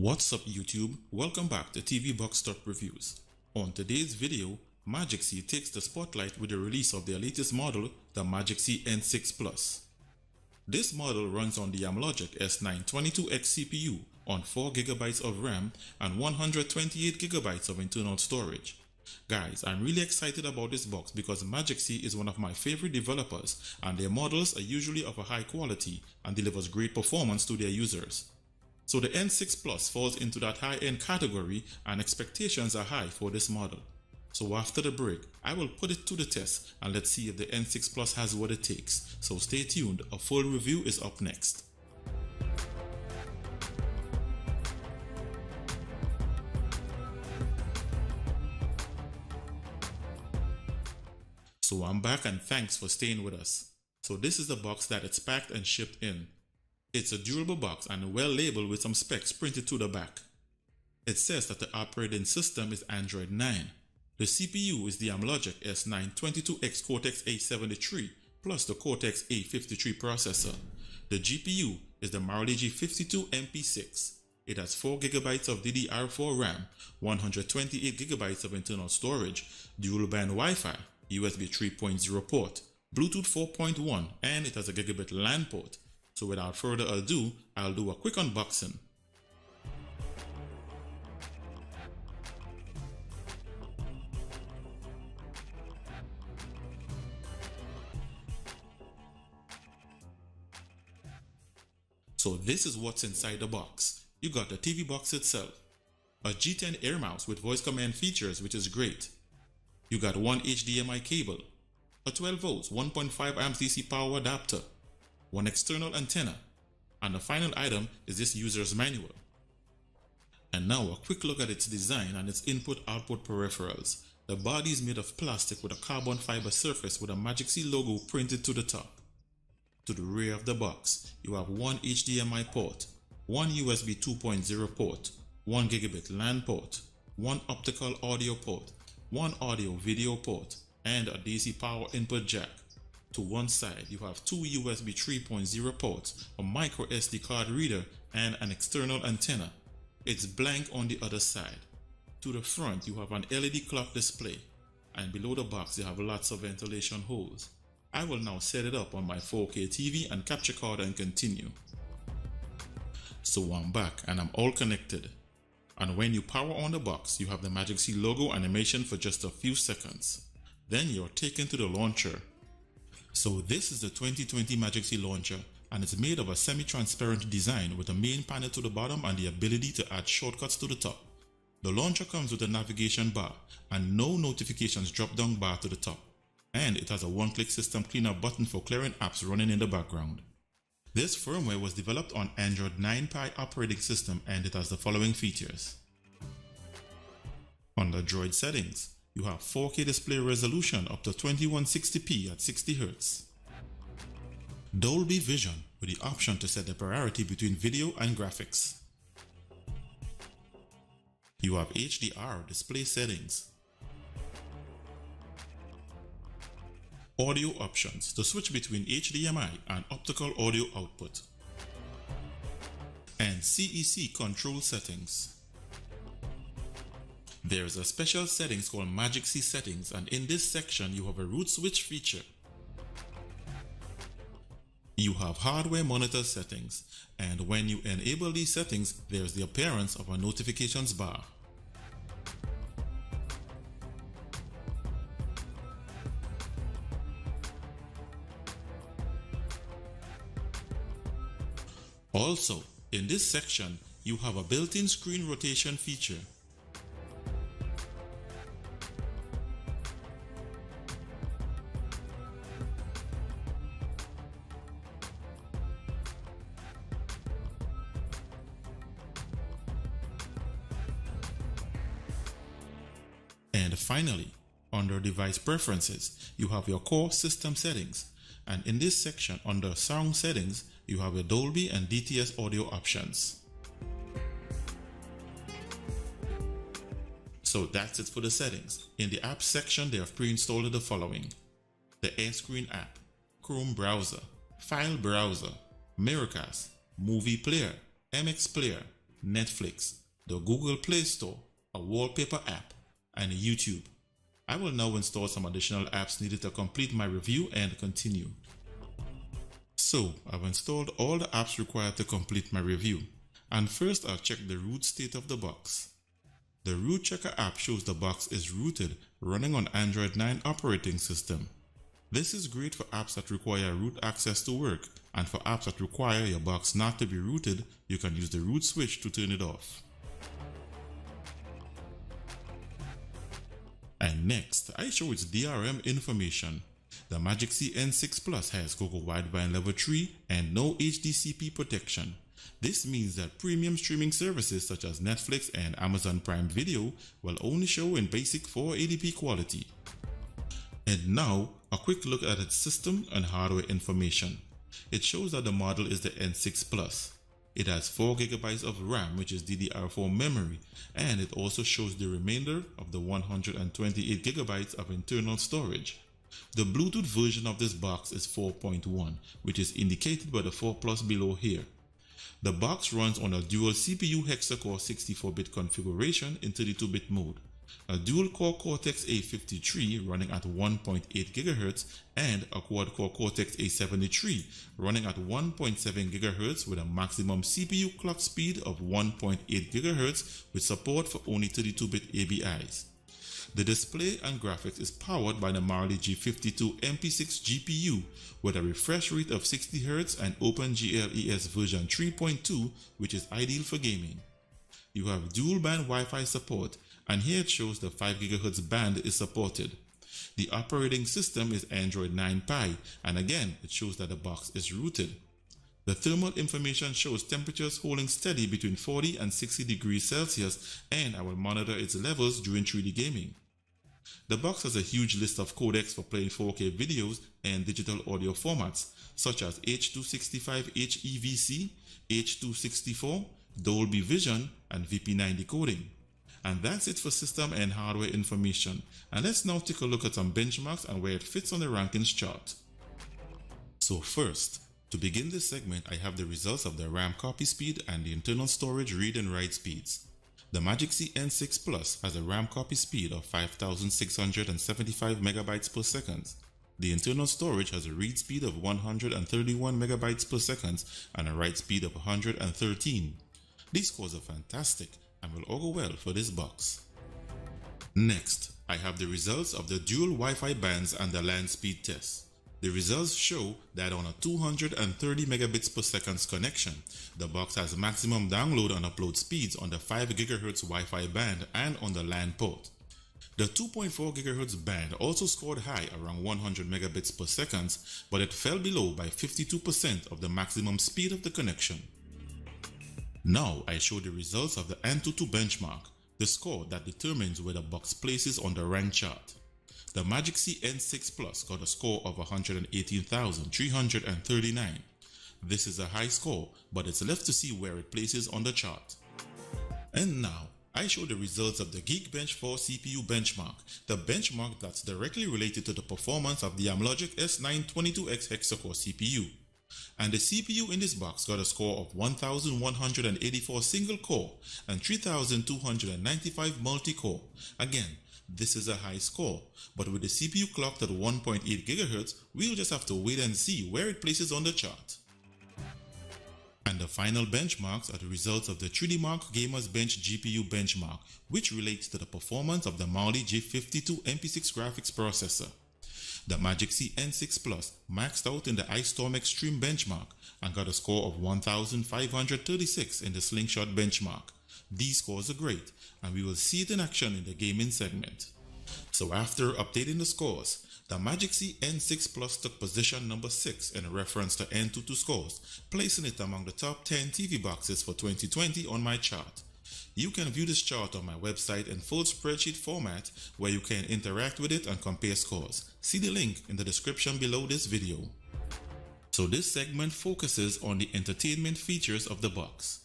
What's up YouTube? Welcome back to TV Box Stop Reviews. On today's video, Magicsee takes the spotlight with the release of their latest model, the Magicsee N6 Plus. This model runs on the Amlogic S922X CPU on 4GB of RAM and 128GB of internal storage. Guys, I'm really excited about this box because Magicsee is one of my favorite developers and their models are usually of a high quality and delivers great performance to their users. So the N6 Plus falls into that high-end category and expectations are high for this model. So after the break, I will put it to the test and let's see if the N6 Plus has what it takes. So stay tuned, a full review is up next. So I'm back and thanks for staying with us. So this is the box that it's packed and shipped in. It's a durable box and well labeled with some specs printed to the back. It says that the operating system is Android 9. The CPU is the Amlogic S922X Cortex-A73 plus the Cortex-A53 processor. The GPU is the Mali G52MP6. It has 4GB of DDR4 RAM, 128GB of internal storage, dual band Wi-Fi, USB 3.0 port, Bluetooth 4.1, and it has a gigabit LAN port. So without further ado, I'll do a quick unboxing. So this is what's inside the box. You got the TV box itself, a G10 air mouse with voice command features which is great. You got one HDMI cable, a 12 volts 1.5 amps DC power adapter, one external antenna, and the final item is this user's manual. And now a quick look at its design and its input-output peripherals. The body is made of plastic with a carbon fiber surface with a Magicsee logo printed to the top. To the rear of the box, you have one HDMI port, one USB 2.0 port, one gigabit LAN port, one optical audio port, one audio video port, and a DC power input jack. To one side, you have two USB 3.0 ports, a micro SD card reader, and an external antenna. It's blank on the other side. To the front, you have an LED clock display, and below the box, you have lots of ventilation holes. I will now set it up on my 4K TV and capture card and continue. So I'm back and I'm all connected. And when you power on the box, you have the Magicsee logo animation for just a few seconds. Then you're taken to the launcher. So this is the 2020 Magicsee launcher and it's made of a semi-transparent design with a main panel to the bottom and the ability to add shortcuts to the top. The launcher comes with a navigation bar and no notifications drop down bar to the top. And it has a one-click system cleanup button for clearing apps running in the background. This firmware was developed on Android 9 Pie operating system and it has the following features. Under Droid settings, you have 4K display resolution up to 2160p at 60Hz. Dolby Vision with the option to set the priority between video and graphics. You have HDR display settings. Audio options to switch between HDMI and optical audio output. And CEC control settings. There is a special settings called Magicsee settings and in this section you have a root switch feature. You have hardware monitor settings and when you enable these settings there is the appearance of a notifications bar. Also, in this section, you have a built-in screen rotation feature. Finally, under device preferences, you have your core system settings. And in this section under sound settings, you have your Dolby and DTS audio options. So that's it for the settings. In the app section, they have pre-installed the following. The AirScreen app, Chrome browser, File browser, Miracast, Movie player, MX player, Netflix, the Google Play Store, a wallpaper app, and YouTube. I will now install some additional apps needed to complete my review and continue. So, I've installed all the apps required to complete my review. And first I'll check the root state of the box. The Root Checker app shows the box is rooted, running on Android 9 operating system. This is great for apps that require root access to work, and for apps that require your box not to be rooted, you can use the root switch to turn it off. Next, I show its DRM information. The Magicsee N6 Plus has Google Widevine Level 3 and no HDCP protection. This means that premium streaming services such as Netflix and Amazon Prime Video will only show in basic 480p quality. And now, a quick look at its system and hardware information. It shows that the model is the N6 Plus. It has 4GB of RAM which is DDR4 memory and it also shows the remainder of the 128GB of internal storage. The Bluetooth version of this box is 4.1 which is indicated by the 4 plus below here. The box runs on a dual CPU hexa-core 64-bit configuration in 32-bit mode, a dual-core Cortex-A53 running at 1.8 GHz, and a quad-core Cortex-A73 running at 1.7 GHz with a maximum CPU clock speed of 1.8 GHz with support for only 32-bit ABIs. The display and graphics is powered by the Mali G52 MP6 GPU with a refresh rate of 60Hz and OpenGL ES version 3.2 which is ideal for gaming. You have dual band Wi-Fi support and here it shows the 5 GHz band is supported. The operating system is Android 9 Pie and again it shows that the box is rooted. The thermal information shows temperatures holding steady between 40 and 60 degrees Celsius and I will monitor its levels during 3D gaming. The box has a huge list of codecs for playing 4K videos and digital audio formats such as H265 HEVC, H264, Dolby Vision, and VP9 decoding. And that's it for system and hardware information. And let's now take a look at some benchmarks and where it fits on the rankings chart. So first, to begin this segment, I have the results of the RAM copy speed and the internal storage read and write speeds. The Magicsee N6 Plus has a RAM copy speed of 5675 megabytes per second. The internal storage has a read speed of 131 megabytes per second and a write speed of 113. These scores are fantastic and will go well for this box. Next, I have the results of the dual Wi-Fi bands and the LAN speed test. The results show that on a 230 megabits per second connection, the box has maximum download and upload speeds on the 5 GHz Wi-Fi band and on the LAN port. The 2.4 GHz band also scored high around 100 megabits per second, but it fell below by 52% of the maximum speed of the connection. Now I show the results of the Antutu benchmark, the score that determines where the box places on the rank chart. The Magicsee N6 Plus got a score of 118,339. This is a high score, but it's left to see where it places on the chart. And now, I show the results of the Geekbench 4 CPU benchmark, the benchmark that's directly related to the performance of the Amlogic S922X hexa-core CPU. And the CPU in this box got a score of 1184 single core and 3295 multi-core. Again, this is a high score, but with the CPU clocked at 1.8 GHz, we'll just have to wait and see where it places on the chart. And the final benchmarks are the results of the 3DMark Gamers Bench GPU benchmark, which relates to the performance of the Mali G52 MP6 graphics processor. The Magicsee N6 Plus maxed out in the Ice Storm Extreme benchmark and got a score of 1536 in the Slingshot benchmark. These scores are great and we will see it in action in the gaming segment. So after updating the scores, the Magicsee N6 Plus took position number 6 in a reference to Antutu scores, placing it among the top 10 TV boxes for 2020 on my chart. You can view this chart on my website in full spreadsheet format where you can interact with it and compare scores. See the link in the description below this video. So this segment focuses on the entertainment features of the box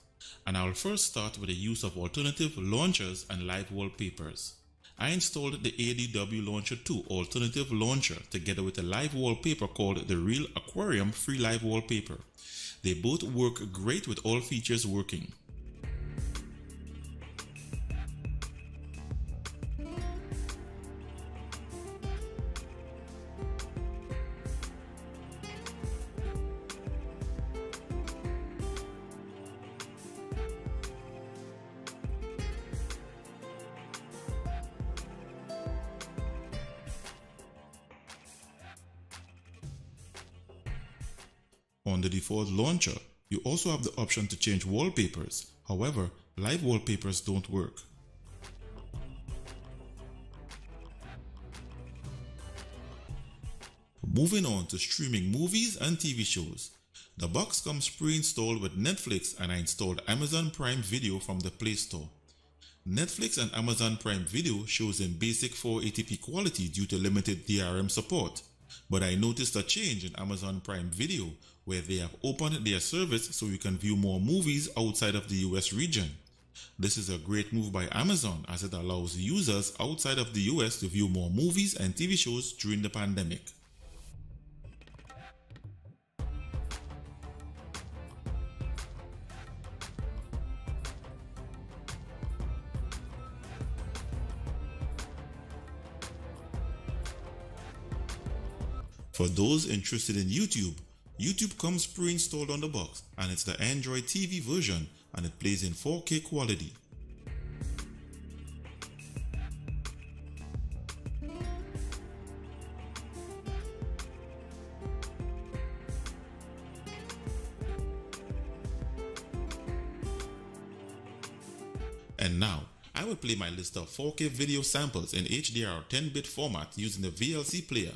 and I will first start with the use of alternative launchers and live wallpapers. I installed the ADW Launcher 2 alternative launcher together with a live wallpaper called the Real Aquarium Free Live Wallpaper. They both work great with all features working. Launcher, you also have the option to change wallpapers. However, live wallpapers don't work. Moving on to streaming movies and TV shows. The box comes pre-installed with Netflix and I installed Amazon Prime Video from the Play Store. Netflix and Amazon Prime Video shows in basic 480p quality due to limited DRM support. But I noticed a change in Amazon Prime Video where they have opened their service so you can view more movies outside of the US region. This is a great move by Amazon as it allows users outside of the US to view more movies and TV shows during the pandemic. For those interested in YouTube, YouTube comes pre-installed on the box and it's the Android TV version and it plays in 4K quality. And now, I will play my list of 4K video samples in HDR 10-bit format using the VLC player.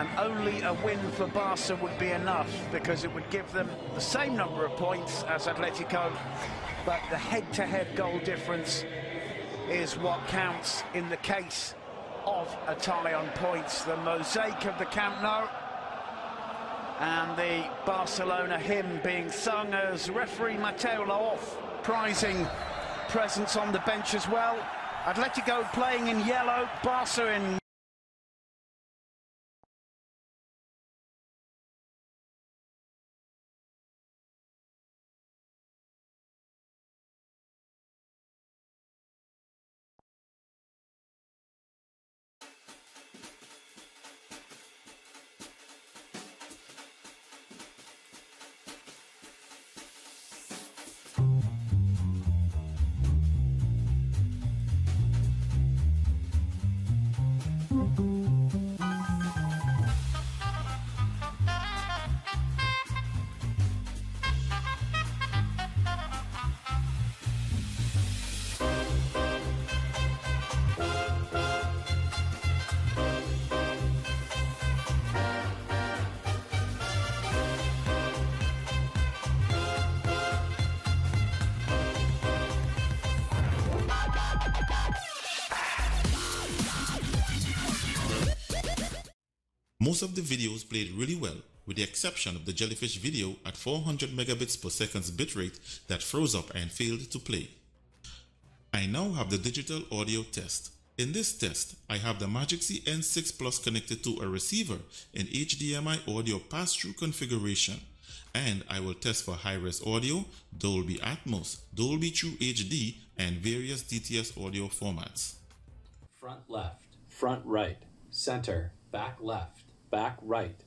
And only a win for Barca would be enough because it would give them the same number of points as Atletico, but the head-to-head -head goal difference is what counts in the case of a tie on points. The mosaic of the Camp Nou and the Barcelona hymn being sung as referee Mateu Lahoz prizing presence on the bench as well. Atletico playing in yellow, Barca in Most of the videos played really well, with the exception of the jellyfish video at 400 megabits per second bitrate that froze up and failed to play. I now have the digital audio test. In this test, I have the Magicsee N6 Plus connected to a receiver in HDMI audio pass-through configuration and I will test for high-res audio, Dolby Atmos, Dolby True HD, and various DTS audio formats. Front left, front right, center, back left, back right.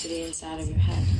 To the inside of your head.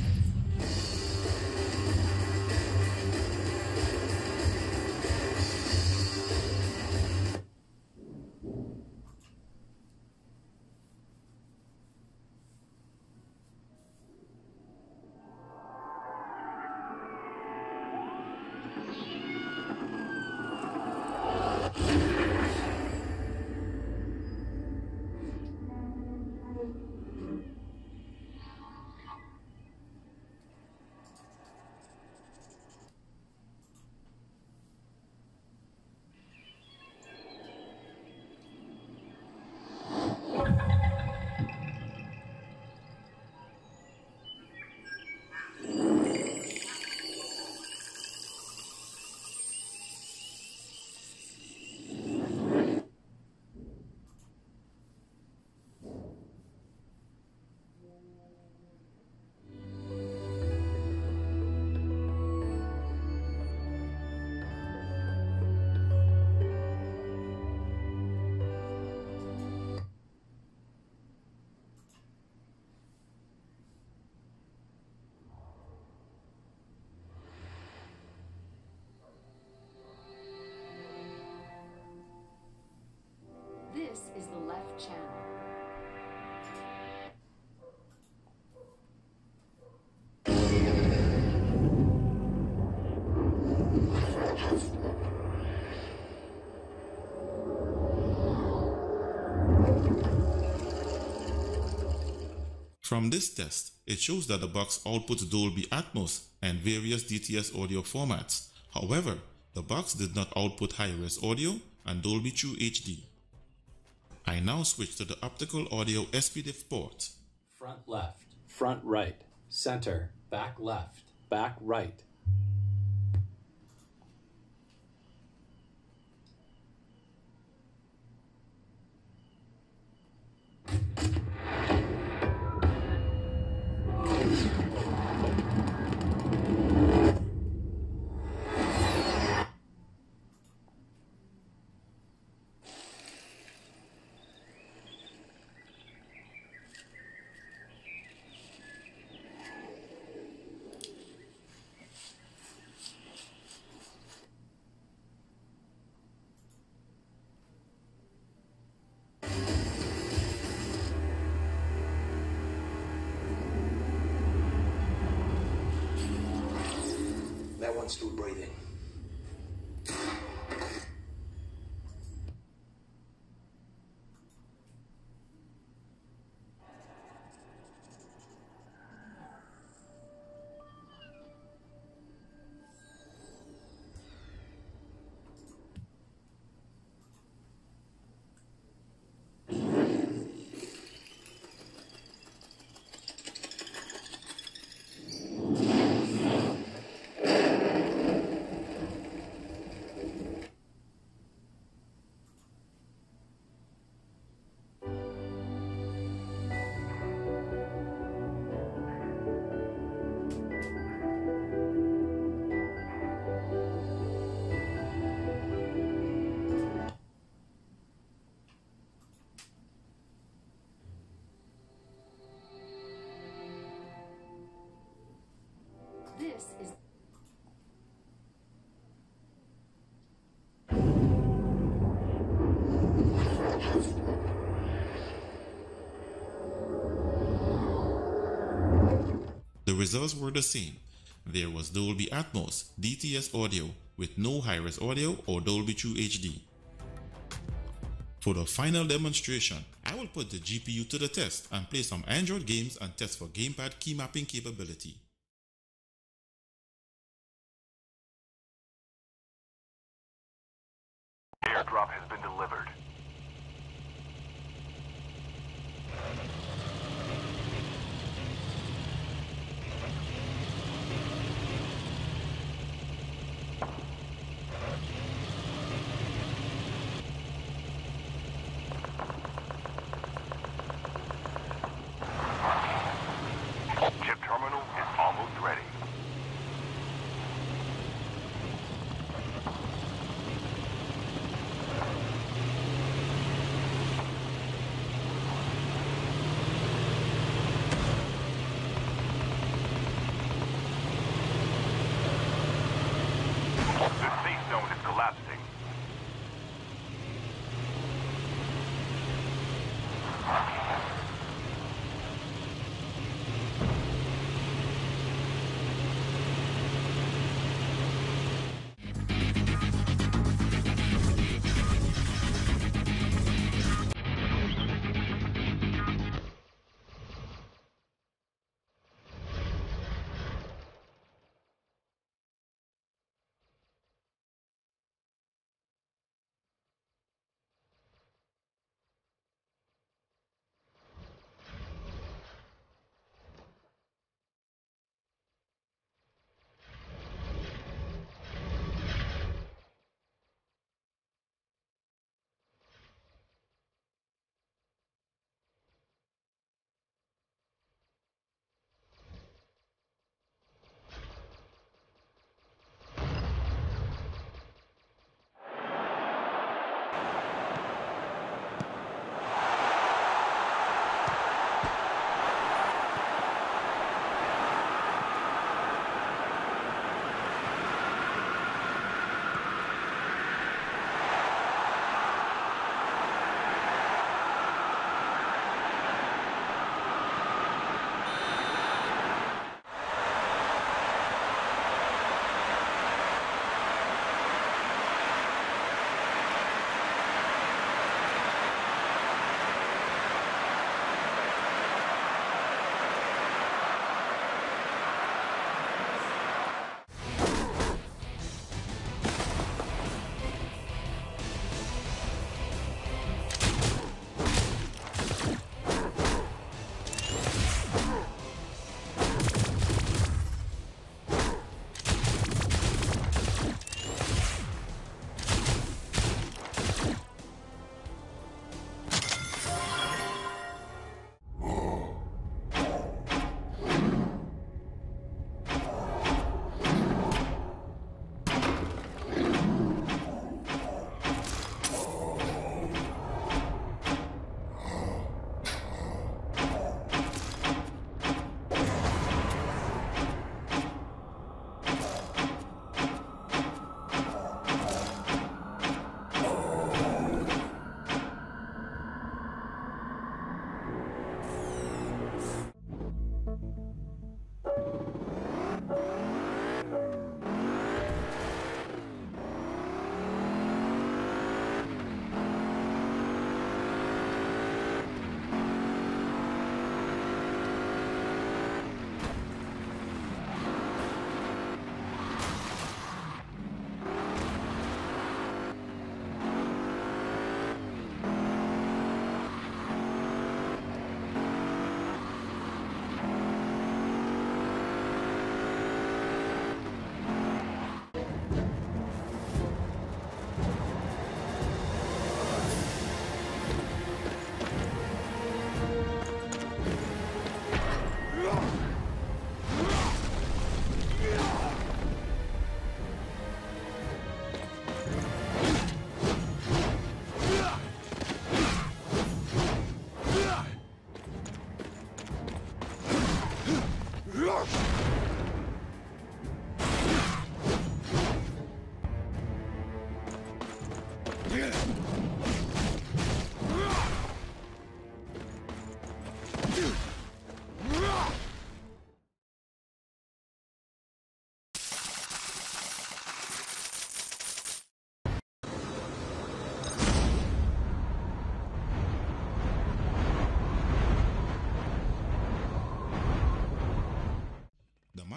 From this test, it shows that the box outputs Dolby Atmos and various DTS audio formats. However, the box did not output high-res audio and Dolby True HD. I now switch to the optical audio SPDIF port. Front left, front right, center, back left, back right. Results were the same. There was Dolby Atmos DTS audio with no high-res audio or Dolby True HD. For the final demonstration, I will put the GPU to the test and play some Android games and test for gamepad key mapping capability.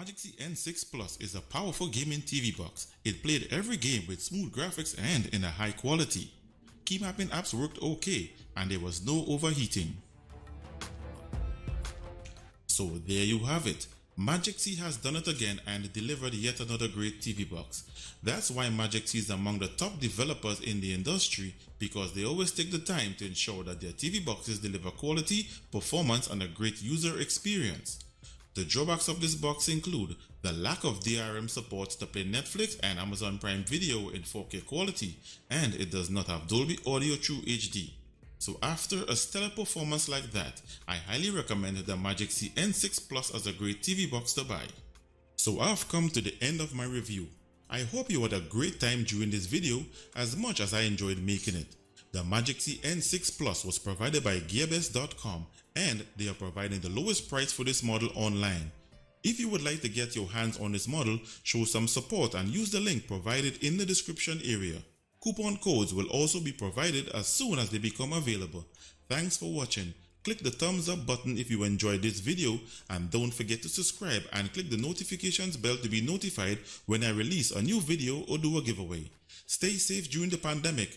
Magicsee N6 Plus is a powerful gaming TV box. It played every game with smooth graphics and in a high quality. Key mapping apps worked okay and there was no overheating. So there you have it. Magicsee has done it again and delivered yet another great TV box. That's why Magicsee is among the top developers in the industry because they always take the time to ensure that their TV boxes deliver quality, performance, and a great user experience. The drawbacks of this box include the lack of DRM support to play Netflix and Amazon Prime Video in 4K quality, and it does not have Dolby Audio True HD. So after a stellar performance like that, I highly recommend the Magicsee N6 Plus as a great TV box to buy. So I've come to the end of my review. I hope you had a great time during this video as much as I enjoyed making it. The Magicsee N6 Plus was provided by Gearbest.com and they are providing the lowest price for this model online. If you would like to get your hands on this model, show some support and use the link provided in the description area. Coupon codes will also be provided as soon as they become available. Thanks for watching. Click the thumbs up button if you enjoyed this video and don't forget to subscribe and click the notifications bell to be notified when I release a new video or do a giveaway. Stay safe during the pandemic